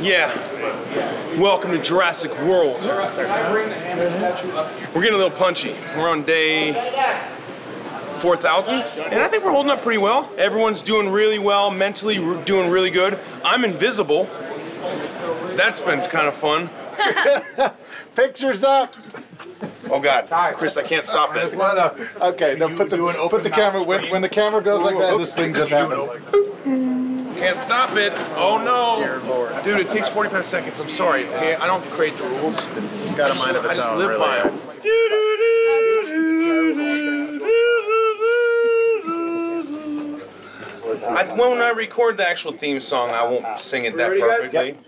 Yeah. Welcome to Jurassic World. We're getting a little punchy. We're on day 4,000, and I think we're holding up pretty well. Everyone's doing really well, mentally r- doing really good. I'm invisible. That's been kind of fun. Pictures up. Oh God, Chris, I can't stop it. No, no. Okay, no, put the put the camera when, when the camera goes like that, this thing just happens. Can't stop it. Oh no. Dude, it takes 45 seconds. I'm sorry. Okay, I don't create the rules. It's got a mind of its own. I just live really. by them. I, when I record the actual theme song, I won't sing it that perfectly.